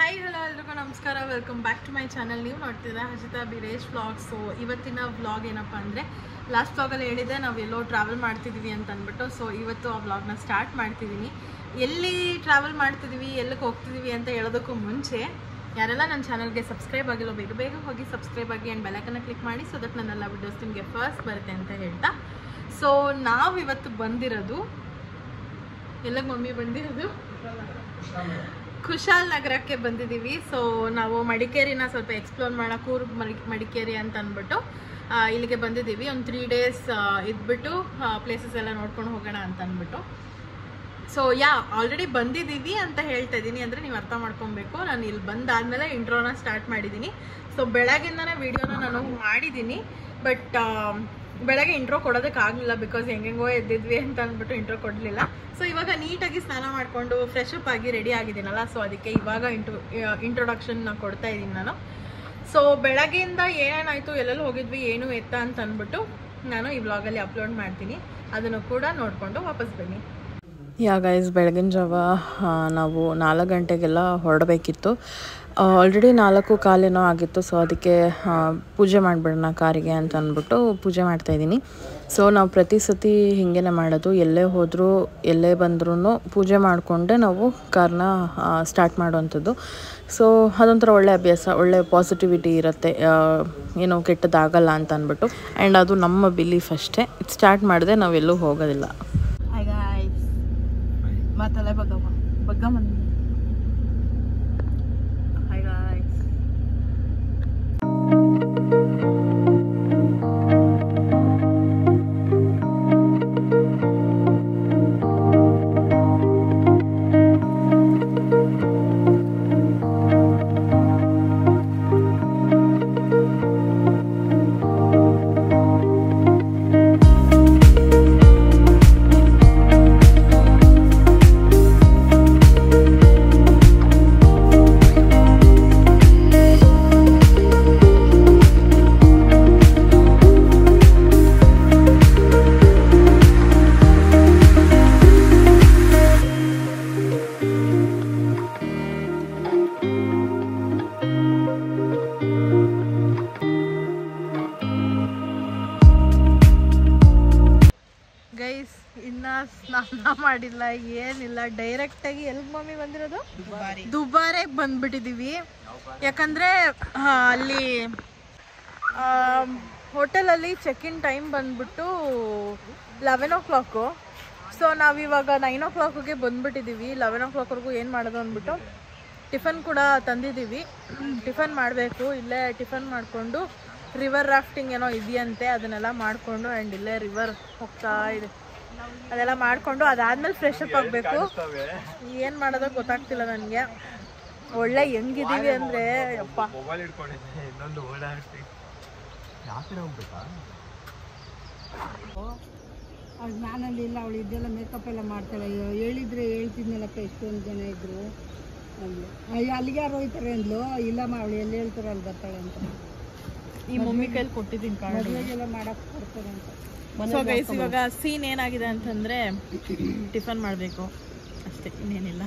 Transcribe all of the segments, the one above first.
Hi hello ಎಲ್ರಿಗೂ ನಮಸ್ಕಾರ. Welcome back to my channel ನೀವು ನೋಡ್ತಿದ್ದೆ ಹಜಿತಾ ಬಿರೇಶ್ ವ್ಲಾಗ್ ಸೊ ಇವತ್ತಿನ ವ್ಲಾಗ್ ಏನಪ್ಪ ಅಂದರೆ ಲಾಸ್ಟ್ ವ್ಲಾಗಲ್ಲಿ ಹೇಳಿದೆ ನಾವು ಎಲ್ಲೋ ಟ್ರಾವೆಲ್ ಮಾಡ್ತಿದ್ದೀವಿ ಅಂತ ಅಂದ್ಬಿಟ್ಟು. ಸೊ ಇವತ್ತು ಆ ವ್ಲಾಗ್ನ ಸ್ಟಾರ್ಟ್ ಮಾಡ್ತಿದ್ದೀನಿ ಎಲ್ಲಿ ಟ್ರಾವೆಲ್ ಮಾಡ್ತಿದ್ದೀವಿ ಎಲ್ಲಿಗೆ ಹೋಗ್ತಿದ್ದೀವಿ ಅಂತ ಹೇಳೋದಕ್ಕೂ ಮುಂಚೆ, ಯಾರೆಲ್ಲ ನನ್ನ ಚಾನಲ್ಗೆ ಸಬ್ಸ್ಕ್ರೈಬ್ ಆಗಿಲ್ಲ ಬೇಗ ಬೇಗ ಹೋಗಿ ಸಬ್ಸ್ಕ್ರೈಬ್ ಆಗಿ ಆ್ಯಂಡ್ ಬೆಲಕನ್ನು ಕ್ಲಿಕ್ ಮಾಡಿ ಸೊ ದಟ್ ನನ್ನೆಲ್ಲ ವಿಡಿಯೋಸ್ ನಿಮಗೆ ಫಸ್ಟ್ ಬರುತ್ತೆ ಅಂತ ಹೇಳ್ತಾ. ಸೊ ನಾವು ಇವತ್ತು ಬಂದಿರೋದು ಎಲ್ಲ ಮಮ್ಮಿ ಬಂದಿರೋದು? ಕುಶಾಲ್ ನಗರಕ್ಕೆ ಬಂದಿದ್ದೀವಿ. ಸೊ ನಾವು ಮಡಿಕೇರಿನ ಸ್ವಲ್ಪ ಎಕ್ಸ್ಪ್ಲೋರ್ ಮಾಡೋ ಮಡಿ, ಮಡಿಕೇರಿ ಅಂತ ಅಂದ್ಬಿಟ್ಟು ಇಲ್ಲಿಗೆ ಬಂದಿದ್ದೀವಿ. ಒಂದು ತ್ರೀ ಡೇಸ್ ಇದ್ಬಿಟ್ಟು ಪ್ಲೇಸಸ್ ಎಲ್ಲ ನೋಡ್ಕೊಂಡು ಹೋಗೋಣ ಅಂತ ಅಂದ್ಬಿಟ್ಟು. ಸೊ ಯಾ ಆಲ್ರೆಡಿ ಬಂದಿದ್ದೀವಿ ಅಂತ ಹೇಳ್ತಾ ಇದ್ದೀನಿ. ಅಂದರೆ ನೀವು ಅರ್ಥ ಮಾಡ್ಕೊಬೇಕು. ನಾನು ಇಲ್ಲಿ ಬಂದಾದಮೇಲೆ ಇಂಟ್ರೋನ ಸ್ಟಾರ್ಟ್ ಮಾಡಿದ್ದೀನಿ. ಸೊ ಬೆಳಗಿಂದನೇ ವಿಡಿಯೋನ ನಾನು ಮಾಡಿದ್ದೀನಿ. ಬಟ್ ಬೆಳಗ್ಗೆ ಇಂಟ್ರೋ ಕೊಡೋದಕ್ಕಾಗಲಿಲ್ಲ ಬಿಕಾಸ್ ಹೆಂಗೆಂಗೋ ಎದ್ದಿದ್ವಿ ಅಂತ ಅಂದ್ಬಿಟ್ಟು ಇಂಟ್ರೋ ಕೊಡಲಿಲ್ಲ. ಸೊ ಇವಾಗ ನೀಟಾಗಿ ಸ್ನಾನ ಮಾಡಿಕೊಂಡು ಫ್ರೆಶ್ ಅಪ್ ಆಗಿ ರೆಡಿ ಆಗಿದ್ದೀನಲ್ಲ ಸೊ ಅದಕ್ಕೆ ಇವಾಗ ಇಂಟ್ರೋ ಇಂಟ್ರೊಡಕ್ಷನ್ ಕೊಡ್ತಾ ಇದ್ದೀನಿ ನಾನು. ಸೊ ಬೆಳಗ್ಗೆಯಿಂದ ಏನೇನಾಯಿತು, ಎಲ್ಲೆಲ್ಲೂ ಹೋಗಿದ್ವಿ, ಏನು ಎತ್ತ ಅಂತ ಅಂದ್ಬಿಟ್ಟು ನಾನು ಈ ವ್ಲಾಗಲ್ಲಿ ಅಪ್ಲೋಡ್ ಮಾಡ್ತೀನಿ. ಅದನ್ನು ಕೂಡ ನೋಡಿಕೊಂಡು ವಾಪಸ್ ಬನ್ನಿ. ಯಾ ಗೈಸ್ ಬೆಳಗಿನ ಜಾವ ನಾವು ನಾಲ್ಕು ಗಂಟೆಗೆಲ್ಲ ಹೊರಡಬೇಕಿತ್ತು. ಆಲ್ರೆಡಿ ನಾಲ್ಕು ಕಾಲೇನೋ ಆಗಿತ್ತು ಸೊ ಅದಕ್ಕೆ ಪೂಜೆ ಮಾಡಿಬಿಡೋಣ ಕಾರಿಗೆ ಅಂತ ಅಂದ್ಬಿಟ್ಟು ಪೂಜೆ ಮಾಡ್ತಾಯಿದ್ದೀನಿ ಸೊ ನಾವು ಪ್ರತಿ ಸತಿ ಹೀಗೇನೆ ಮಾಡೋದು. ಎಲ್ಲೇ ಹೋದರೂ, ಎಲ್ಲೇ ಬಂದ್ರೂ ಪೂಜೆ ಮಾಡಿಕೊಂಡೆ ನಾವು ಕಾರನ್ನ ಸ್ಟಾರ್ಟ್ ಮಾಡುವಂಥದ್ದು. ಸೊ ಅದೊಂಥರ ಒಳ್ಳೆ ಅಭ್ಯಾಸ, ಒಳ್ಳೆ ಪಾಸಿಟಿವಿಟಿ ಇರುತ್ತೆ ಏನೋ ಕೆಟ್ಟದಾಗಲ್ಲ ಅಂತ ಅಂದ್ಬಿಟ್ಟು. ಆ್ಯಂಡ್ ಅದು ನಮ್ಮ ಬಿಲೀಫ್ ಅಷ್ಟೇ. ಇದು ಸ್ಟಾರ್ಟ್ ಮಾಡಿದೆ ನಾವೆಲ್ಲೂ ಹೋಗೋದಿಲ್ಲ. ಸ್ನಾನ ಮಾಡಿಲ್ಲ ಏನಿಲ್ಲ. ಡೈರೆಕ್ಟ್ ಆಗಿ ಎಲ್ ಮಮ್ಮಿ ಬಂದಿರೋದು? ದುಬಾರೆಗೆ ಬಂದ್ಬಿಟ್ಟಿದೀವಿ. ಯಾಕಂದ್ರೆ ಅಲ್ಲಿ ಹೋಟೆಲಲ್ಲಿ ಚೆಕ್ ಇನ್ ಟೈಮ್ ಬಂದ್ಬಿಟ್ಟು ಲೆವೆನ್ ಓ ಕ್ಲಾಕು ಸೊ ನಾವಿವಾಗ ನೈನ್ ಓ ಕ್ಲಾಕಿಗೆ ಬಂದ್ಬಿಟ್ಟಿದ್ದೀವಿ ಲೆವೆನ್ ಓ ಕ್ಲಾಕ್ವರೆಗೂ ಏನು ಮಾಡೋದು ಅಂದ್ಬಿಟ್ಟು ಟಿಫನ್ ಕೂಡ ತಂದಿದ್ದೀವಿ ಟಿಫನ್ ಮಾಡಬೇಕು ಇಲ್ಲೇ ಟಿಫನ್ ಮಾಡಿಕೊಂಡು ರಿವರ್ ರಾಫ್ಟಿಂಗ್ ಏನೋ ಇದೆಯಂತೆ ಅದನ್ನೆಲ್ಲ ಮಾಡಿಕೊಂಡು ಆ್ಯಂಡ್ ಇಲ್ಲೇ ರಿವರ್ ಹೋಗ್ತಾ ಇದೆ. ಅದೆಲ್ಲ ಮಾಡಿಕೊಂಡು ಅದಾದ್ಮೇಲೆ ಫ್ರೆಶ್ ಅಪ್ ಆಗಬೇಕು. ಏನು ಮಾಡೋದು ಗೊತ್ತಾಗ್ತಿಲ್ಲ ನನಗೆ. ಒಳ್ಳೆ ಹೆಂಗಿದೀವಿ ಅಂದರೆ ಯಪ್ಪ. ಅವ್ಳು ನಾನಲ್ಲಿ ಇಲ್ಲ ಅವಳು ಇದೆಲ್ಲ ಮೇಕಪ್ ಎಲ್ಲ ಮಾಡ್ತಾಳೆ. ಅಯ್ಯೋ, ಹೇಳಿದ್ರೆ ಹೇಳ್ತಿದ್ನಲ್ಲಪ್ಪ ಎಷ್ಟೊಂದು ಜನ ಇದ್ರು. ಅಯ್ಯೋ ಅಲ್ಲಿಗೆ ಯಾರು ಹೋಯ್ತಾರೆ ಅಂದ್ಲು? ಇಲ್ಲಮ್ಮ ಅವಳು ಎಲ್ಲಿ ಹೇಳ್ತಾರೆ ಅಲ್ಲಿ ಬರ್ತಾಳೆ ಅಂತ. ಈ ಮಮ್ಮಿ ಕೈಲಿ ಕೊಟ್ಟಿದ್ದೀನಿ ಮದುವೆಗೆಲ್ಲ ಮಾಡಕ್ ಕೊಡ್ತಾರೆ ಅಂತ. ಸೊ ಗೈಸ್ ಇವಾಗ ಸೀನ್ ಏನಾಗಿದೆ ಅಂತಂದ್ರೆ ಟಿಫನ್ ಮಾಡಬೇಕು. ಅಷ್ಟೇ ಇನ್ನೇನಿಲ್ಲ.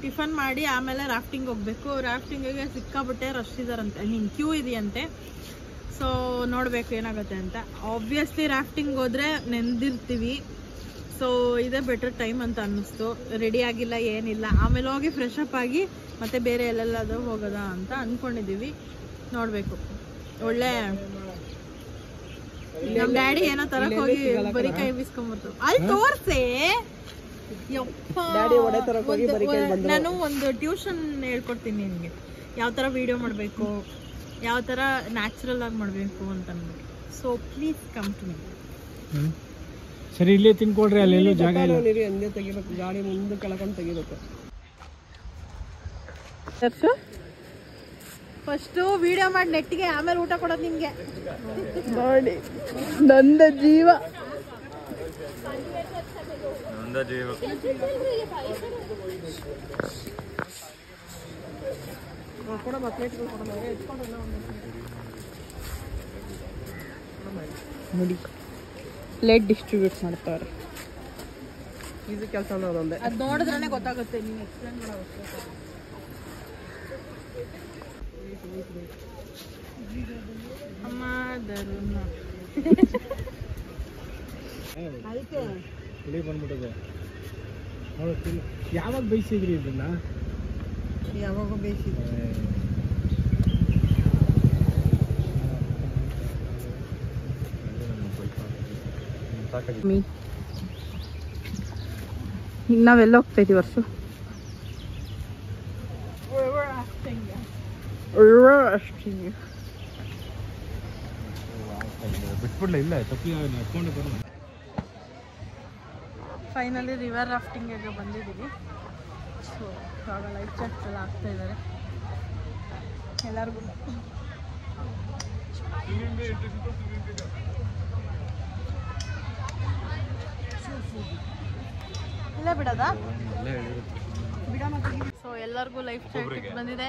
ಟಿಫನ್ ಮಾಡಿ ಆಮೇಲೆ ರಾಫ್ಟಿಂಗ್ ಹೋಗ್ಬೇಕು. ರಾಫ್ಟಿಂಗಿಗೆ ಸಿಕ್ಕಾಬಿಟ್ಟೆ ರಶ್ ಇದಾರಂತೆ. ಐ ಮೀನ್ ಕ್ಯೂ ಇದೆಯಂತೆ. ಸೊ ನೋಡ್ಬೇಕು ಏನಾಗುತ್ತೆ ಅಂತ. ಆಬ್ವಿಯಸ್ಲಿ ರಾಫ್ಟಿಂಗ್ ಹೋದ್ರೆ ನೆಂದಿರ್ತೀವಿ. ಸೊ ಇದೇ ಬೆಟರ್ ಟೈಮ್ ಅಂತ ಅನ್ನಿಸ್ತು. ರೆಡಿ ಆಗಿಲ್ಲ ಏನಿಲ್ಲ. ಆಮೇಲೆ ಹೋಗಿ ಫ್ರೆಶ್ ಅಪ್ ಆಗಿ ಮತ್ತೆ ಬೇರೆ ಎಲ್ಲೆಲ್ಲಾದ್ರೂ ಹೋಗೋದಾ ಅಂತ ಅನ್ಕೊಂಡಿದೀವಿ ನೋಡ್ಬೇಕು. ಒಳ್ಳೆ ನಮ್ ಡ್ಯಾಡಿ ಏನೋ ತರಕ್ ಹೋಗಿ ಬರಿ ಕೈ ಬಿಸ್ಕೊಂಡ್ಬರ್ತು ಅಲ್ಲಿ ತೋರ್ಸೆ? ನಾನು ಒಂದು ಟ್ಯೂಷನ್ ಹೇಳ್ಕೊಡ್ತೀನಿ ನಿನ್ಗೆ. ಯಾವ ತರ ವಿಡಿಯೋ ಮಾಡ್ಬೇಕು? ಯಾವ ತರ ನ್ಯಾಚುರಲ್ ಆಗಿ ಮಾಡ್ಬೇಕು ಅಂತ ಅಂದ್ಬಿಟ್ಟು so please come to me ಸರಿ ಇಲ್ಲೇ ತಿನ್ಕೊಳ್ರಿ ಅಲ್ಲೆಲ್ಲೂ ಜಾಗ ಇಲ್ಲ. ಹಂಗೆ ತೆಗಿಬೇಕು ಗಾಡಿ ಮುಂದೆ ಕೆಳಕೊಂಡು ತೆಗಿಬೇಕು. ಫಸ್ಟು ವಿಡಿಯೋ ಮಾಡಿ ನೆಟ್ಟಿಗೆ ಆಮೇಲೆ ಊಟ ಕೊಡೋದು ನಿಮಗೆ. ನೋಡಿ ನಂದ ಜೀವ. ನೋಡಿ ಪ್ಲೇಟ್ ಡಿಸ್ಟ್ರಿಬ್ಯೂಟ್ ಮಾಡ್ತಾರೆ ಇದು ಕೆಲಸ ನೋಡೋದೊಂದೇ ಅದು ನೋಡಿದ್ರೇ ಗೊತ್ತಾಗುತ್ತೆ ನೀನು ಎಕ್ಸ್ಪ್ಲೇನ್ ಮಾಡೋ ಯಾವಾಗ ಬೇಯಿಸಿದ್ರಿ ಇದನ್ನ? ಯಾವಾಗ ಬೇಯಿಸಿದ್ರಿ? ನಾವೆಲ್ಲ ಹೋಗ್ತಾ ಇದೀವಿ ವರ್ಷ. ಬಿಟ್ಬಿಡ್ಲ ಇಲ್ಲ ತಪ್ಪಿ ನಡ್ಕೊಂಡು ಬರೋಣ. ಫೈನಲಿ ರಿವರ್ ರಾಫ್ಟಿಂಗಿಗೆ ಬಂದಿದ್ದೀವಿ ಸೊ ಇವಾಗ ಲೈಫ್ ಜಾಕೆಟ್ಸ್ ಎಲ್ಲ ಆಗ್ತಾ ಇದ್ದಾರೆ ಎಲ್ಲರಿಗೂ. ಇಲ್ಲ ಬಿಡೋದಾ? ಸೊ ಎಲ್ಲರಿಗೂ ಲೈಫ್ ಜಾಕೆಟ್ ಬಂದಿದೆ.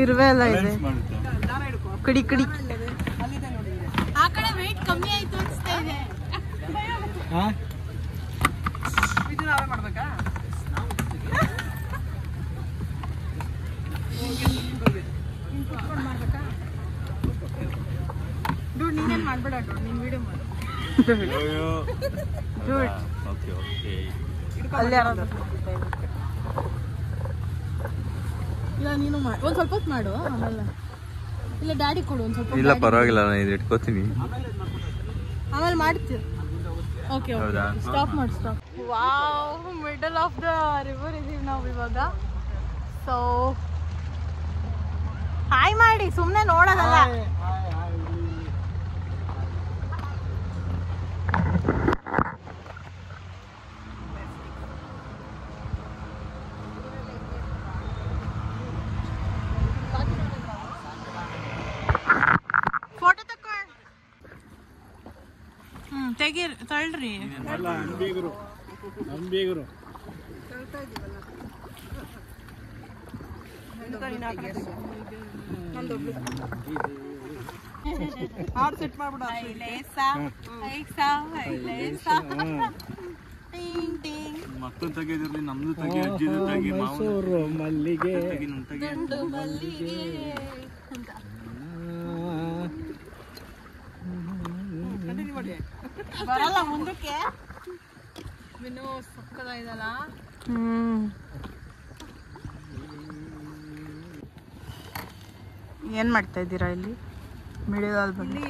ಇರುವೆ ಎಲ್ಲ ಇದೆ. ಕಡಿ ಕಡಿ ಆ ಕಡೆ ವೆಯ್ಟ್ ಕಮ್ಮಿ ಆಯ್ತು ಅನಿಸ್ತಾ ಇದೆ ಹಾಂ ಇದು ನಾವೇ ಮಾಡ್ಬೇಕಾ ಡೂಡ್ ನೀನೇನ್ ಮಾಡ್ಬೇಡ ನೀನ್ ವಿಡಿಯೋ ಮಾಡು. ಓಕೆ ಓಕೆ ಅಲ್ಲಿ ಇಲ್ಲ ನೀನು ಮಾಡಿ ಒಂದು ಸ್ವಲ್ಪ ಹೊತ್ತು ಮಾಡು ಆಮೇಲೆ. ಇಲ್ಲ ಡ್ಯಾಡಿ ಕೊಡು ಒಂದು ಸ್ವಲ್ಪ ಇಲ್ಲ ಪರವಾಗಿಲ್ಲ ನಾನು ಇದು ಇಟ್ಕೋತೀನಿ. ಆಮೇಲೆ ಮಾಡ್ತೀವಿ. ಓಕೆ ಓಕೆ ಸ್ಟಾಪ್ ಮಾಡಿ stop wow middle of the river ಇದೀವಿ ನಾವು ಇವಾಗ. ಸೊ ಹಾಯ್ ಮಾಡಿ ಸುಮ್ಮನೆ ನೋಡೋದಲ್ಲ. ಅಲ್ಲ ಅಂಬಿಗರು ಅಂಬಿಗರು. ಹಾಡು ಸೆಟ್ ಮಾಡ್ಬಿಡ ಮಕ್ಕಳು ತೆಗಿಯೋದಿರ್ಲಿ ನಮ್ದು ತೆಗಿ ಅಜ್ಜಿದು ತೆಗಿ ಮಲ್ಲಿಗೆ. ತೆಗಿ ನಮ್ ತೆಗಿ ಬರಲ್ಲ ಮುಂದಕ್ಕೆ. ವಿನೋ ಸಕ್ಕದ ಹ್ಮ್. ಏನ್ ಮಾಡ್ತಾ ಇದ್ದೀರಾ ಇಲ್ಲಿ? ಮಿಡಿಯೋದಲ್ಲಿ ಬಂದು.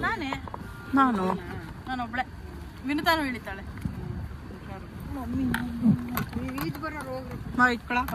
ನಾನೇ? ನಾನು. ನಾನು ಒಬ್ಳೆ. ವಿನುತಾನು ಇಳಿತಾಳೆ. ನಾವು ಇಟ್ಕೊಳಪ್ಪ.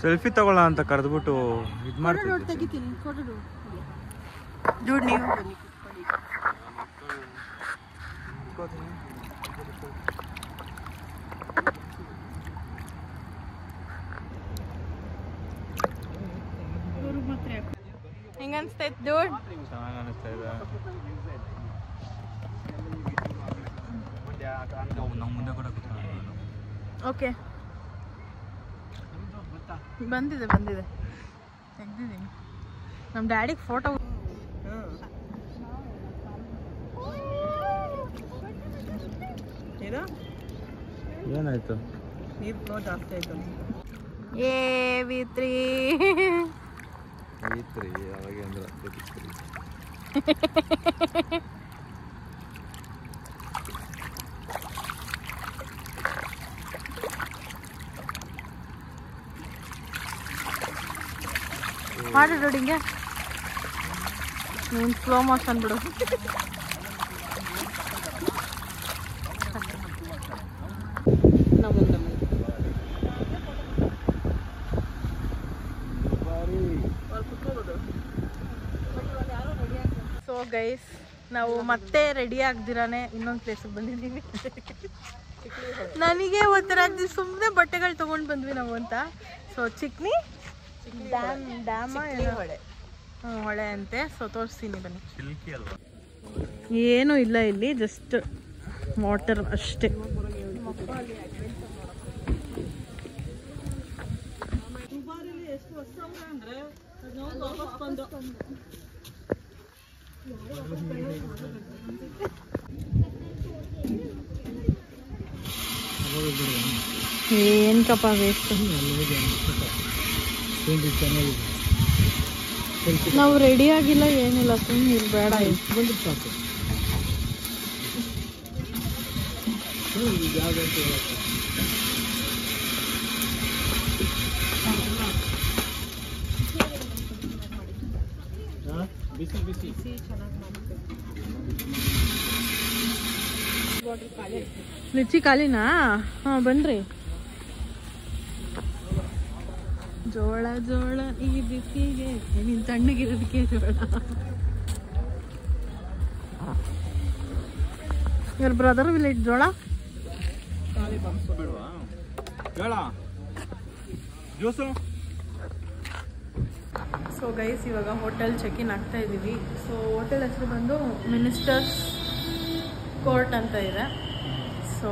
ಸೆಲ್ಫಿ ತಗೊಳ್ಳ ಅಂತ ಕರೆದ್ಬಿಟ್ಟು ಇದು ಮಾಡ್ತಿದ್ದೆ. ತೆಗಿತೀನಿ ದುಡ್ಡು ನೀವು ಬನ್ನಿ ಹೆಂಗ ಅನ್ಸ್ತೈತ್ ದುಡ್ಡು ಚೆನ್ನಾಗಿ ಅನಿಸ್ತಾ ಇದೆ ನಾವು ಮುಂದೆ ಕೂಡ ಕೂತ್ಕೊಳ್ಳೋಣ. ಓಕೆ. ಬಂದಿದೆ ಬಂದಿದೆ. ತೆಗ್ದಿದ್ದೀನಿ. ನಮ್ಮ ಡ್ಯಾಡಿಗೆ ಫೋಟೋ ಏನಾಯ್ತು? ನೀರು ಫ್ಲೋ ಜಾಸ್ತಿ ಆಯ್ತು. ಏ ವಿ ತ್ರೀ ಐತ್ರಿ ಅವಾಗ ಅಂದ್ರೆ ಮಾಡಿ ಹಿಂಗೆ. ನೀನು ಸ್ಲೋ ಮೋಷನ್ ಬಿಡು. ಸೊ ಗೈಸ್ ನಾವು ಮತ್ತೆ ರೆಡಿ ಆಗ್ದಿರಾನೆ ಇನ್ನೊಂದು ಪ್ಲೇಸಿಗೆ ಬಂದಿದ್ದೀವಿ. ನನಗೆ ಒಂಥರ ಸುಮ್ಮನೆ ಬಟ್ಟೆಗಳು ತಗೊಂಡು ಬಂದ್ವಿ ನಾವು ಅಂತ. ಸೊ ಚಿಕ್ನಿ ಡ್ಯಾಮ್ ಡ್ಯಾಮ ಹೊಳೆ ಹೊಳೆ ಅಂತೆ. ಸೊ ತೋರಿಸ್ತೀನಿ ಬನ್ನಿ. ಸಿಲ್ಕಿ ಅಲ್ವಾ? ಏನೂ ಇಲ್ಲ ಇಲ್ಲಿ ಜಸ್ಟ್ ವಾಟರ್ ಅಷ್ಟೇ. ಏನಕ್ಕಪ್ಪ ವೇಸ್ಟ್ ನಾವು ರೆಡಿ ಆಗಿಲ್ಲ ಏನಿಲ್ಲ ಸುಮ್ಮನೆ ಇಲ್ಲಿ ಬೇಡ ಇದು. ಮಿರ್ಚಿ ಖಾಲಿನಾ? ಹಾ ಬನ್ರಿ. ಜೋಳ ಜೋಳ ಈ ಬಿಸಿಗೆ. ನೀನ್ ತಣ್ಣಗಿರೋದಕ್ಕೆ ಜೋಳ. ಇವ್ರ ಬ್ರದರ್ ವಿಲೇಜ್ ಜೋಳ? ಸೊ ಗೈಸ್ ಇವಾಗ ಹೋಟೆಲ್ ಚೆಕ್ ಇನ್ ಆಗ್ತಾ ಇದ್ದೀವಿ ಸೊ ಹೋಟೆಲ್ ಹೆಸರು ಬಂದು ಮಿನಿಸ್ಟರ್ಸ್ ಕೋರ್ಟ್ ಅಂತ ಇದೆ. ಸೊ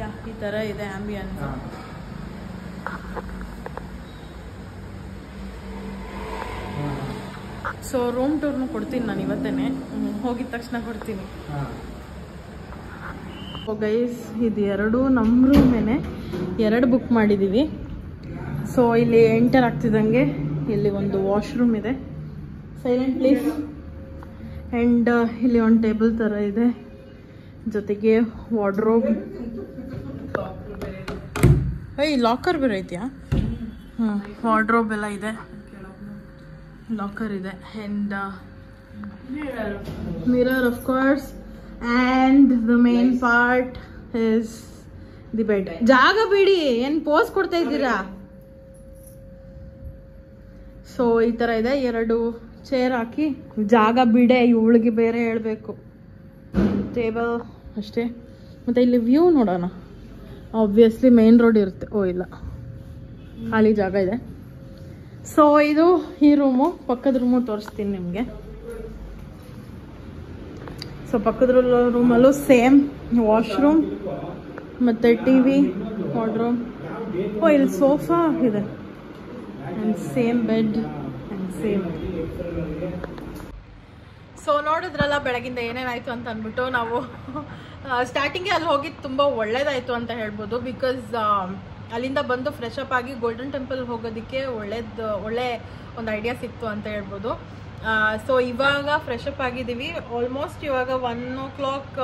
ಯಾ ಈ ಥರ ಇದೆ ಆಂಬಿಯನ್ಸ್ ಸೊ ರೂಮ್ ಟೂರ್ನು ಕೊಡ್ತೀನಿ ನಾನು ಇವತ್ತೇನೆ. ಹೋಗಿದ ತಕ್ಷಣ ಕೊಡ್ತೀನಿ. ಗೈಸ್ ಇದು ಎರಡು ನಮ್ಮ ರೂಮೇನೆ ಎರಡು ಬುಕ್ ಮಾಡಿದ್ದೀವಿ ಸೊ ಇಲ್ಲಿ ಎಂಟರ್ ಆಗ್ತಿದ್ದಂಗೆ ಇಲ್ಲಿ ಒಂದು ವಾಶ್ರೂಮ್ ಇದೆ. ಸೈಲೆಂಟ್ ಪ್ಲೇಸ್ ಆ್ಯಂಡ್ ಇಲ್ಲಿ ಒಂದು ಟೇಬಲ್ ಥರ ಇದೆ. ಜೊತೆಗೆ ವಾರ್ಡ್ರೋಬ್ ಏಯ್ ಲಾಕರ್ ಬೇರೆ ಇದೆಯಾ? ಹ್ಞೂ ವಾರ್ಡ್ರೋಬ್ ಎಲ್ಲ ಇದೆ. ಲಾಕರ್ ಇದೆ. And mirror of course and the main part is the bed ಜಾಗ ಬಿಡಿ. ಏನು ಪೋಸ್ ಕೊಡ್ತಾ ಇದ್ದೀರಾ? ಸೊ ಈ ಥರ ಇದೆ. ಎರಡು ಚೇರ್ ಹಾಕಿ ಜಾಗ ಬಿಡೆ. ಇವಳಿಗೆ ಬೇರೆ ಹೇಳಬೇಕು. ಟೇಬಲ್ ಅಷ್ಟೇ. ಮತ್ತೆ ಇಲ್ಲಿ ವ್ಯೂ ನೋಡೋಣ. ಆಬ್ವಿಯಸ್ಲಿ ಮೇನ್ ರೋಡ್ ಇರುತ್ತೆ. ಓ ಇಲ್ಲ. ಖಾಲಿ ಜಾಗ ಇದೆ. ಸೊ ಇದು ಈ ರೂಮು. ಪಕ್ಕದ ರೂಮು ತೋರಿಸ್ತೀನಿ ನಿಮಗೆ. ಸೊ ಪಕ್ಕದ ರೂಮಲ್ಲೂ ಸೇಮ್. ವಾಶ್ರೂಮ್ ಮತ್ತು ಟಿ ವಿ ವಾಡ್ರೂಮ್ ಓ, ಇಲ್ಲಿ ಸೋಫಾ ಇದೆ. And same bed and same so ನೋಡಿದ್ರಲ್ಲ, ಬೆಳಗಿಂದ ಏನೇನಾಯಿತು ಅಂತ ಅಂದ್ಬಿಟ್ಟು ನಾವು ಸ್ಟಾರ್ಟಿಂಗೇ ಅಲ್ಲಿ ಹೋಗಿದ್ದು ತುಂಬ ಒಳ್ಳೇದಾಯಿತು ಅಂತ ಹೇಳ್ಬೋದು. ಬಿಕಾಸ್ ಅಲ್ಲಿಂದ ಬಂದು ಫ್ರೆಶ್ ಅಪ್ ಆಗಿ ಗೋಲ್ಡನ್ ಟೆಂಪಲ್ ಹೋಗೋದಕ್ಕೆ ಒಳ್ಳೇದು, ಒಳ್ಳೆ ಒಂದು ಐಡಿಯಾ ಸಿಕ್ತು ಅಂತ ಹೇಳ್ಬೋದು. ಸೊ ಇವಾಗ ಫ್ರೆಶ್ ಅಪ್ ಆಗಿದ್ದೀವಿ. ಆಲ್ಮೋಸ್ಟ್ ಇವಾಗ one o'clock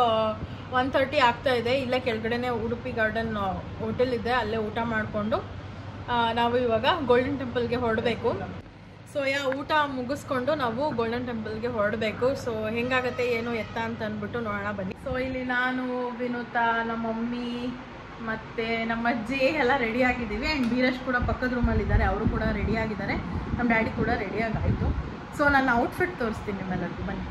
one thirty ಆಗ್ತಾ ಇದೆ. ಇಲ್ಲೇ ಕೆಳಗಡೆನೆ ಉಡುಪಿ ಗಾರ್ಡನ್ ಹೋಟೆಲ್ ಇದೆ. ಅಲ್ಲೇ ಊಟ ಮಾಡಿಕೊಂಡು ನಾವು ಇವಾಗ ಗೋಲ್ಡನ್ ಟೆಂಪಲ್ಗೆ ಹೊರಡಬೇಕು. ಸೊ ಯಾ, ಊಟ ಮುಗಿಸ್ಕೊಂಡು ನಾವು ಗೋಲ್ಡನ್ ಟೆಂಪಲ್ಗೆ ಹೊರಡಬೇಕು. ಸೊ ಹೆಂಗಾಗತ್ತೆ, ಏನು ಎತ್ತ ಅಂತ ಅಂದ್ಬಿಟ್ಟು ನೋಡೋಣ ಬನ್ನಿ. ಸೊ ಇಲ್ಲಿ ನಾನು, ವಿನೂತ ನಮ್ಮ ಮಮ್ಮಿ ಮತ್ತು ನಮ್ಮ ಅಜ್ಜಿ ಎಲ್ಲ ರೆಡಿ ಆಗಿದ್ದೀವಿ. ಆ್ಯಂಡ್ ವೀರೇಶ್ ಕೂಡ ಪಕ್ಕದ ರೂಮಲ್ಲಿ ಇದ್ದಾರೆ. ಅವರು ಕೂಡ ರೆಡಿ ಆಗಿದ್ದಾರೆ. ನಮ್ಮ ಡ್ಯಾಡಿ ಕೂಡ ರೆಡಿ ಆಗಾಯಿತು. ಸೊ ನಾನು ಔಟ್ಫಿಟ್ ತೋರಿಸ್ತೀನಿ ನಿಮ್ಮೆಲ್ಲರಿಗೂ. ಬನ್ನಿ.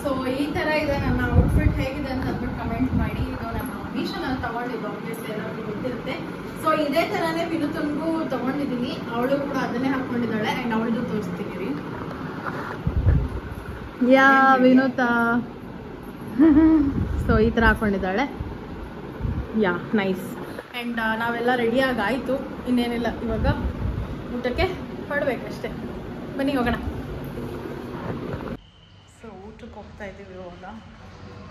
ಸೊ ಈ ಥರ ಇದೆ ನನ್ನ ಔಟ್ಫಿಟ್ ಹೇಗಿದೆ ಅಂತ ಅಂದ್ಬಿಟ್ಟು ಕಮೆಂಟ್ ಮಾಡಿ. ಇದು ನನ್ನ ಮೀಶೋನಲ್ಲಿ ತಗೊಂಡಿದ್ದು. ಆಬ್ವಿಯಸ್ಲಿ ಎಲ್ಲರಿಗೂ ಗೊತ್ತಿರುತ್ತೆ. ಸೊ ಇದೇ ಥರನೇ ವಿನುತನ್ಗೂ ತಗೊಂಡಿದ್ದೀನಿ. ಅವಳು ಕೂಡ ಅದನ್ನೇ ಹಾಕ್ಕೊಂಡಿದ್ದಾಳೆ ಆ್ಯಂಡ್ ಅವಳದು ತೋರಿಸ್ತೀನಿ. ಯಾ ವಿನೋತ. ಸೊ ಈ ಥರ ಹಾಕೊಂಡಿದ್ದಾಳೆ. ಯಾ ನೈಸ್. ಆ್ಯಂಡ್ ನಾವೆಲ್ಲ ರೆಡಿಯಾಗಿ ಆಯಿತು. ಇನ್ನೇನಿಲ್ಲ ಇವಾಗ ಊಟಕ್ಕೆ ಹೊರಡ್ಬೇಕಷ್ಟೇ. ಬನ್ನಿ ಹೋಗೋಣ. ಸೊ ಊಟಕ್ಕೆ ಹೋಗ್ತಾ ಇದ್ದೀವಿ ಇವಾಗ.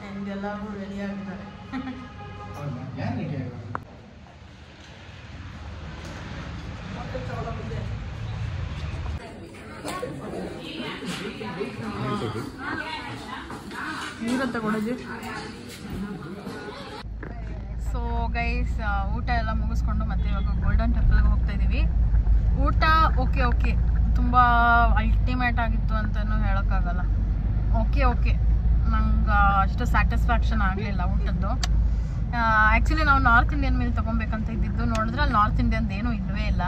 ಆ್ಯಂಡ್ ಎಲ್ಲರೂ ರೆಡಿಯಾಗಿದ್ದಾರೆ ತಗೊಳೋದು ಸೊ ಗೈಸ್ ಊಟ ಎಲ್ಲ ಮುಗಿಸ್ಕೊಂಡು ಮತ್ತೆ ಇವಾಗ ಗೋಲ್ಡನ್ ಟೆಂಪಲ್ಗೆ ಹೋಗ್ತಾ ಇದ್ದೀವಿ ಊಟ ಓಕೆ ಓಕೆ ತುಂಬ ಅಲ್ಟಿಮೇಟ್ ಆಗಿತ್ತು ಅಂತಲೂ ಹೇಳೋಕ್ಕಾಗಲ್ಲ. ಓಕೆ ಓಕೆ ನಂಗೆ ಅಷ್ಟು ಸ್ಯಾಟಿಸ್ಫ್ಯಾಕ್ಷನ್ ಆಗಲಿಲ್ಲ ಊಟದ್ದು. ಆ್ಯಕ್ಚುಲಿ ನಾವು ನಾರ್ತ್ ಇಂಡಿಯನ್ ಮೀಲ್ ತೊಗೊಬೇಕಂತ ಇದ್ದಿದ್ದು, ನೋಡಿದ್ರೆ ಅಲ್ಲಿ ನಾರ್ತ್ ಇಂಡಿಯನ್ದು ಏನೂ ಇಲ್ಲವೇ ಇಲ್ಲ.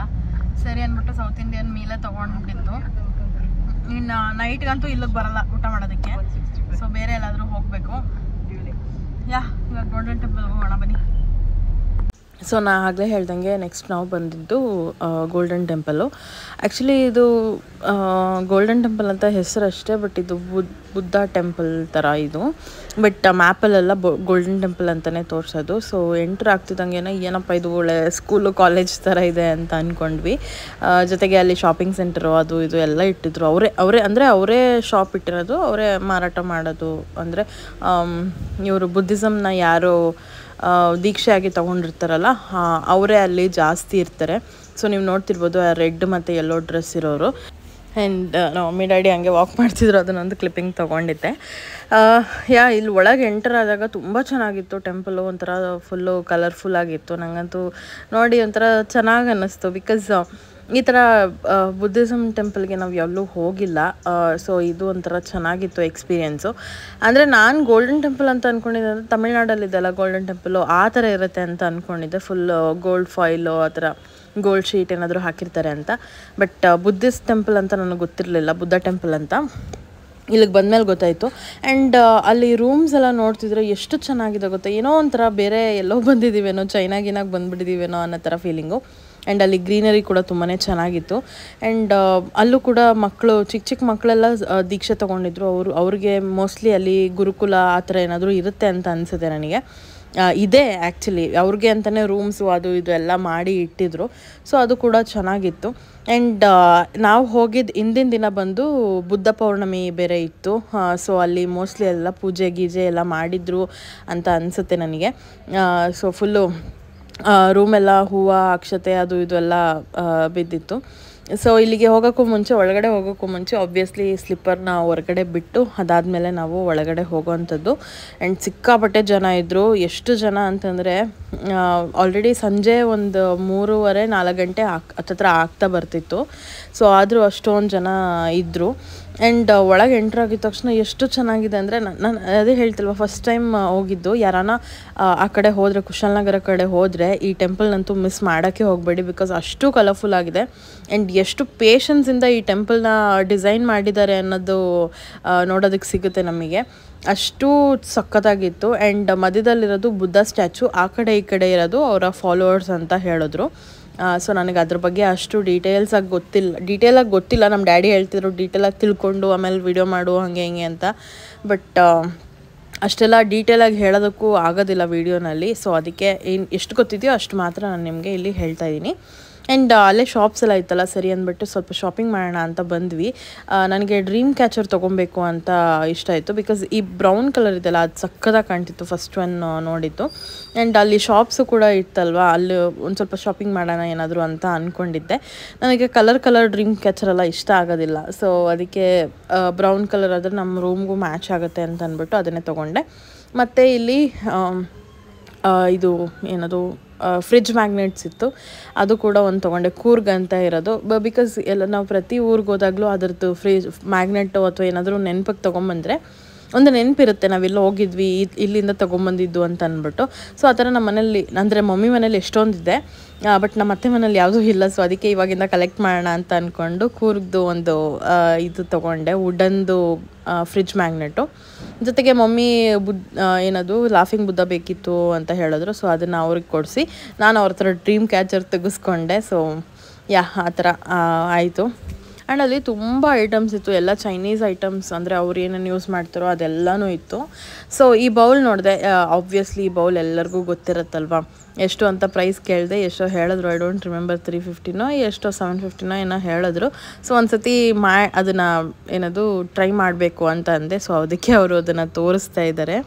ಸರಿ ಅಂದ್ಬಿಟ್ಟು ಸೌತ್ ಇಂಡಿಯನ್ ಮೀಲೇ ತೊಗೊಂಡ್ಬಿಟ್ಟಿತ್ತು ಇನ್ನು ನೈಟ್ಗಂತೂ ಇಲ್ಲಿಗೆ ಬರಲ್ಲ ಊಟ ಮಾಡೋದಕ್ಕೆ. ಸೊ ಬೇರೆ ಎಲ್ಲಾದರೂ ಹೋಗಬೇಕು? ಯಾ ಇವಾಗ ಗೋಲ್ಡನ್ ಟೆಂಪಲ್ ಹೋಗೋಣ ಬನ್ನಿ. ಸೊ ನಾ ಆಗಲೇ ಹೇಳ್ದಂಗೆ ನೆಕ್ಸ್ಟ್ ನಾವು ಬಂದಿದ್ದು ಗೋಲ್ಡನ್ ಟೆಂಪಲ್ಲು ಆ್ಯಕ್ಚುಲಿ ಇದು ಗೋಲ್ಡನ್ ಟೆಂಪಲ್ ಅಂತ ಹೆಸರು ಅಷ್ಟೇ ಬಟ್ ಇದು ಬುದ್, ಬುದ್ಧ ಟೆಂಪಲ್ ಥರ ಇದು. ಬಟ್ ಮ್ಯಾಪಲ್ಲೆಲ್ಲ ಬೊ ಗೋಲ್ಡನ್ ಟೆಂಪಲ್ ಅಂತಲೇ ತೋರಿಸೋದು. ಸೊ ಎಂಟ್ರ್ ಆಗ್ತಿದ್ದಂಗೆ ಏನಪ್ಪ ಇದು ಒಳ್ಳೆ ಸ್ಕೂಲು ಕಾಲೇಜ್ ಥರ ಇದೆ ಅಂತ ಅಂದ್ಕೊಂಡ್ವಿ ಜೊತೆಗೆ ಅಲ್ಲಿ ಶಾಪಿಂಗ್ ಸೆಂಟರು ಅದು ಇದು ಎಲ್ಲ ಇಟ್ಟಿದ್ರು. ಅವರೇ ಅವರೇ, ಅಂದರೆ ಅವರೇ ಶಾಪ್ ಇಟ್ಟಿರೋದು, ಅವರೇ ಮಾರಾಟ ಮಾಡೋದು. ಅಂದರೆ ಇವರು ಬುದ್ಧಿಸಮ್ನ ಯಾರು ದೀಕ್ಷೆಯಾಗಿ ತೊಗೊಂಡಿರ್ತಾರಲ್ಲ ಅವರೇ ಅಲ್ಲಿ ಜಾಸ್ತಿ ಇರ್ತಾರೆ. ಸೊ ನೀವು ನೋಡ್ತಿರ್ಬೋದು, ಆ ರೆಡ್ ಮತ್ತು ಯೆಲ್ಲೋ ಡ್ರೆಸ್ ಇರೋರು. ಆ್ಯಂಡ್ ನಾವು ಮಮ್ಮಿ ಡ್ಯಾಡಿ ಹಂಗೆ ವಾಕ್ ಮಾಡ್ತಿದ್ರು, ಅದನ್ನೊಂದು ಕ್ಲಿಪ್ಪಿಂಗ್ ತೊಗೊಂಡಿದ್ದೆ. ಯಾ, ಇಲ್ಲಿ ಒಳಗೆ ಎಂಟರ್ ಆದಾಗ ತುಂಬ ಚೆನ್ನಾಗಿತ್ತು ಟೆಂಪಲು ಒಂಥರ ಫುಲ್ಲು ಕಲರ್ಫುಲ್ ಆಗಿತ್ತು. ನನಗಂತೂ ನೋಡಿ ಒಂಥರ ಚೆನ್ನಾಗಿ ಅನ್ನಿಸ್ತು ಬಿಕಾಸ್ ಈ ಥರ ಬುದ್ಧಿಸಮ್ ಟೆಂಪಲ್ಗೆ ನಾವು ಎಲ್ಲೂ ಹೋಗಿಲ್ಲ. ಸೊ ಇದು ಒಂಥರ ಚೆನ್ನಾಗಿತ್ತು ಎಕ್ಸ್ಪೀರಿಯೆನ್ಸು ಅಂದರೆ ನಾನು ಗೋಲ್ಡನ್ ಟೆಂಪಲ್ ಅಂತ ಅಂದ್ಕೊಂಡಿದ್ದೆ ಅಂದರೆ ತಮಿಳ್ನಾಡಲ್ಲಿದ್ದೆಲ್ಲ ಗೋಲ್ಡನ್ ಟೆಂಪಲು ಆ ಥರ ಇರುತ್ತೆ ಅಂತ ಅಂದ್ಕೊಂಡಿದ್ದೆ ಫುಲ್ ಗೋಲ್ಡ್ ಫಾಯ್ಲು ಆ ಥರ ಗೋಲ್ಡ್ ಶೀಟ್ ಏನಾದರೂ ಹಾಕಿರ್ತಾರೆ ಅಂತ. ಬಟ್ ಬುದ್ಧಿಸ್ಟ್ ಟೆಂಪಲ್ ಅಂತ ನನಗೆ ಗೊತ್ತಿರಲಿಲ್ಲ ಬುದ್ಧ ಟೆಂಪಲ್ ಅಂತ. ಇಲ್ಲಿಗೆ ಬಂದಮೇಲೆ ಗೊತ್ತಾಯಿತು. ಆ್ಯಂಡ್ ಅಲ್ಲಿ ರೂಮ್ಸ್ ಎಲ್ಲ ನೋಡ್ತಿದ್ರೆ ಎಷ್ಟು ಚೆನ್ನಾಗಿದೆ ಗೊತ್ತಾ? ಏನೋ ಒಂಥರ ಬೇರೆ ಎಲ್ಲೋ ಬಂದಿದ್ದೀವೇನೋ ಚೈನಾಗಿನಾಗ ಬಂದುಬಿಟ್ಟಿದ್ದೀವೇನೋ ಅನ್ನೋ ಥರ ಫೀಲಿಂಗು ಆ್ಯಂಡ್ ಅಲ್ಲಿ ಗ್ರೀನರಿ ಕೂಡ ತುಂಬಾ ಚೆನ್ನಾಗಿತ್ತು. ಆ್ಯಂಡ್ ಅಲ್ಲೂ ಕೂಡ ಮಕ್ಕಳು ಚಿಕ್ಕ ಚಿಕ್ಕ ಮಕ್ಕಳೆಲ್ಲ ದೀಕ್ಷೆ ತೊಗೊಂಡಿದ್ರು. ಅವರು, ಅವ್ರಿಗೆ ಮೋಸ್ಟ್ಲಿ ಅಲ್ಲಿ ಗುರುಕುಲ ಆ ಥರ ಏನಾದರೂ ಇರುತ್ತೆ ಅಂತ ಅನಿಸುತ್ತೆ ನನಗೆ. ಇದೆ ಆ್ಯಕ್ಚುಲಿ ಅವ್ರಿಗೆ ಅಂತಲೇ ರೂಮ್ಸು ಅದು ಇದು ಎಲ್ಲ ಮಾಡಿ ಇಟ್ಟಿದ್ರು. ಸೊ ಅದು ಕೂಡ ಚೆನ್ನಾಗಿತ್ತು. ಆ್ಯಂಡ್ ನಾವು ಹೋಗಿದ್ದ ಹಿಂದಿನ ದಿನ ಬಂದು ಬುದ್ಧ ಪೌರ್ಣಮಿ ಬೇರೆ ಇತ್ತು. ಸೊ ಅಲ್ಲಿ ಮೋಸ್ಟ್ಲಿ ಎಲ್ಲ ಪೂಜೆ ಗೀಜೆ ಎಲ್ಲ ಮಾಡಿದ್ರು ಅಂತ ಅನಿಸುತ್ತೆ ನನಗೆ. ಸೊ ಫುಲ್ಲು ರೂಮೆಲ್ಲ ಹೂವು, ಅಕ್ಷತೆ, ಅದು, ಇದು ಎಲ್ಲ ಬಿದ್ದಿತ್ತು. ಸೊ ಇಲ್ಲಿಗೆ ಹೋಗೋಕ್ಕೂ ಮುಂಚೆ, ಒಳಗಡೆ ಹೋಗೋಕ್ಕೂ ಮುಂಚೆ ಆಬ್ವಿಯಸ್ಲಿ ಸ್ಲಿಪ್ಪರ್ನ ಹೊರಗಡೆ ಬಿಟ್ಟು, ಅದಾದಮೇಲೆ ನಾವು ಒಳಗಡೆ ಹೋಗೋವಂಥದ್ದು ಆ್ಯಂಡ್ ಸಿಕ್ಕಾಪಟ್ಟೆ ಜನ ಇದ್ದರು ಎಷ್ಟು ಜನ ಅಂತಂದರೆ ಆಲ್ರೆಡಿ ಸಂಜೆ ಒಂದು ಮೂರುವರೆ, ನಾಲ್ಕು ಗಂಟೆ ಆಕ್ ಹತ್ತತ್ರ ಆಗ್ತಾ ಬರ್ತಿತ್ತು. ಸೊ ಆದರೂ ಅಷ್ಟೊಂದು ಜನ ಇದ್ದರು ಆ್ಯಂಡ್ ಒಳಗೆ ಎಂಟ್ರ್ ಆಗಿದ ತಕ್ಷಣ ಎಷ್ಟು ಚೆನ್ನಾಗಿದೆ ಅಂದರೆ ನಾನು ಅದೇ ಹೇಳ್ತಿಲ್ವ ಫಸ್ಟ್ ಟೈಮ್ ಹೋಗಿದ್ದು. ಯಾರಾನ ಆ, ಕಡೆ ಹೋದರೆ ಕುಶಾಲನಗರ ಕಡೆ ಹೋದರೆ ಈ ಟೆಂಪಲ್ನಂತೂ ಮಿಸ್ ಮಾಡೋಕ್ಕೆ ಹೋಗಬೇಡಿ ಬಿಕಾಸ್ ಅಷ್ಟು ಕಲರ್ಫುಲ್ ಆಗಿದೆ. ಆ್ಯಂಡ್ ಎಷ್ಟು ಪೇಷನ್ಸಿಂದ ಈ ಟೆಂಪಲ್ನ ಡಿಸೈನ್ ಮಾಡಿದ್ದಾರೆ ಅನ್ನೋದು ನೋಡೋದಕ್ಕೆ ಸಿಗುತ್ತೆ ನಮಗೆ. ಅಷ್ಟು ಸಖತ್ತಾಗಿತ್ತು. ಆ್ಯಂಡ್ ಮಧ್ಯದಲ್ಲಿರೋದು ಬುದ್ಧ ಸ್ಟ್ಯಾಚು ಆ ಕಡೆ ಈ ಕಡೆ ಇರೋದು ಅವರ ಫಾಲೋವರ್ಸ್ ಅಂತ ಹೇಳಿದ್ರು. ಸೊ ನನಗೆ ಅದ್ರ ಬಗ್ಗೆ ಅಷ್ಟು ಡೀಟೇಲ್ಸಾಗಿ ಗೊತ್ತಿಲ್ಲ. ಡೀಟೇಲಾಗಿ ಗೊತ್ತಿಲ್ಲ. ನಮ್ಮ ಡ್ಯಾಡಿ ಹೇಳ್ತಿದ್ರು ಡೀಟೇಲಾಗಿ ತಿಳ್ಕೊಂಡು, ಆಮೇಲೆ ವಿಡಿಯೋ ಮಾಡು, ಹಾಗೆ, ಹಿಂಗೆ ಅಂತ. ಬಟ್ ಅಷ್ಟೆಲ್ಲ ಡೀಟೇಲಾಗಿ ಹೇಳೋದಕ್ಕೂ ಆಗೋದಿಲ್ಲ ವೀಡಿಯೋನಲ್ಲಿ ಸೊ ಅದಕ್ಕೆ ಏನು, ಎಷ್ಟು ಗೊತ್ತಿದೆಯೋ ಅಷ್ಟು ಮಾತ್ರ ನಾನು ನಿಮಗೆ ಇಲ್ಲಿ ಹೇಳ್ತಾ ಇದ್ದೀನಿ. ಆ್ಯಂಡ್ ಅಲ್ಲೇ ಶಾಪ್ಸ್ ಎಲ್ಲ ಇತ್ತಲ್ಲ ಸರಿ ಅಂದ್ಬಿಟ್ಟು ಸ್ವಲ್ಪ ಶಾಪಿಂಗ್ ಮಾಡೋಣ ಅಂತ ಬಂದ್ವಿ. ನನಗೆ ಡ್ರೀಮ್ ಕ್ಯಾಚರ್ ತೊಗೊಬೇಕು ಅಂತ ಇಷ್ಟ ಆಯಿತು ಬಿಕಾಸ್ ಈ ಬ್ರೌನ್ ಕಲರ್ ಇದೆಲ್ಲ ಅದು ಸಕ್ಕದಾಗಿ ಕಾಣ್ತಿತ್ತು ಫಸ್ಟ್ ಒನ್ ನೋಡಿದ್ದು. ಆ್ಯಂಡ್ ಅಲ್ಲಿ ಶಾಪ್ಸು ಕೂಡ ಇತ್ತಲ್ವ, ಅಲ್ಲಿ ಒಂದು ಸ್ವಲ್ಪ ಶಾಪಿಂಗ್ ಮಾಡೋಣ ಏನಾದರೂ ಅಂತ ಅಂದ್ಕೊಂಡಿದ್ದೆ ನನಗೆ ಕಲರ್ ಕಲರ್ ಡ್ರೀಮ್ ಕ್ಯಾಚರ್ ಎಲ್ಲ ಇಷ್ಟ ಆಗೋದಿಲ್ಲ. ಸೊ ಅದಕ್ಕೆ ಬ್ರೌನ್ ಕಲರ್ ಆದರೆ ನಮ್ಮ ರೂಮ್ಗೂ ಮ್ಯಾಚ್ ಆಗುತ್ತೆ ಅಂತ ಅಂದ್ಬಿಟ್ಟು ಅದನ್ನೇ ತೊಗೊಂಡೆ. ಮತ್ತು ಇಲ್ಲಿ ಇದು ಏನದು ಫ್ರಿಜ್ ಮ್ಯಾಗ್ನೆಟ್ಸ್ ಇತ್ತು. ಅದು ಕೂಡ ಒಂದು ತೊಗೊಂಡೆ. ಕೂರ್ಗ್ ಅಂತ ಇರೋದು. ಬ ಬಿಕಾಸ್ ಎಲ್ಲ ನಾವು ಪ್ರತಿ ಊರಿಗೆ ಹೋದಾಗಲೂ ಅದರದ್ದು ಫ್ರಿಜ್ ಮ್ಯಾಗ್ನೆಟು ಅಥವಾ ಏನಾದರೂ ನೆನಪಿಗೆ ತೊಗೊಂಬಂದರೆ ಒಂದು ನೆನಪಿರುತ್ತೆ, ನಾವೆಲ್ಲ ಹೋಗಿದ್ವಿ ಇಲ್ಲಿಂದ ತೊಗೊಂಬಂದಿದ್ದು ಅಂತ ಅಂದ್ಬಿಟ್ಟು. ಸೊ ಆ ಥರ ನಮ್ಮ ಮನೇಲಿ, ಅಂದರೆ ಮಮ್ಮಿ ಮನೇಲಿ ಎಷ್ಟೊಂದಿದೆ ಬಟ್ ನಮ್ಮ ಅತ್ತೆ ಮನೇಲಿ ಯಾವುದೂ ಇಲ್ಲ. ಸೊ ಅದಕ್ಕೆ ಇವಾಗಿಂದ ಕಲೆಕ್ಟ್ ಮಾಡೋಣ ಅಂತ ಅಂದ್ಕೊಂಡು ಕೂರ್ಗ್ದು ಒಂದು ಇದು ತೊಗೊಂಡೆ ವುಡನ್ದು ಫ್ರಿಜ್ ಮ್ಯಾಗ್ನೆಟು ಜೊತೆಗೆ ಮಮ್ಮಿ ಬುದ್ ಏನದು ಲಾಫಿಂಗ್ ಬುದ್ಧ ಬೇಕಿತ್ತು ಅಂತ ಹೇಳಿದ್ರು. ಸೊ ಅದನ್ನು ಅವ್ರಿಗೆ ಕೊಡಿಸಿ, ನಾನು ಅವ್ರ ಹತ್ರ ಡ್ರೀಮ್ ಕ್ಯಾಚರ್ ತೆಗೆಸ್ಕೊಂಡೆ. ಸೊ ಯಾ ಆ ಥರ ಆಯಿತು. ಆ್ಯಂಡ್ ಅಲ್ಲಿ ತುಂಬ ಐಟಮ್ಸ್ ಇತ್ತು. ಎಲ್ಲ ಚೈನೀಸ್ ಐಟಮ್ಸ್ ಅಂದರೆ ಅವ್ರು ಏನೇನು ಯೂಸ್ ಮಾಡ್ತಾರೋ ಅದೆಲ್ಲನೂ ಇತ್ತು. ಸೊ ಈ ಬೌಲ್ ನೋಡಿದೆ ಆಬ್ವಿಯಸ್ಲಿ ಈ ಬೌಲ್ ಎಲ್ಲರಿಗೂ ಗೊತ್ತಿರುತ್ತಲ್ವ? ಎಷ್ಟು ಅಂತ ಪ್ರೈಸ್ ಕೇಳಿದೆ, ಎಷ್ಟೋ ಹೇಳಿದ್ರು ಐ ಡೋಂಟ್ ರಿಮೆಂಬರ್ ತ್ರೀ ಫಿಫ್ಟಿನೋ ಎಷ್ಟೋ ಸೆವೆನ್ ಫಿಫ್ಟಿನೋ ಏನೋ ಹೇಳಿದ್ರು. ಸೊ ಒಂದ್ಸತಿ ಮಾ, ಅದನ್ನು, ಏನದು ಟ್ರೈ ಮಾಡಬೇಕು ಅಂತ ಅಂದೆ. ಸೊ ಅದಕ್ಕೆ ಅವರು ಅದನ್ನು ತೋರಿಸ್ತಾ ಇದ್ದಾರೆ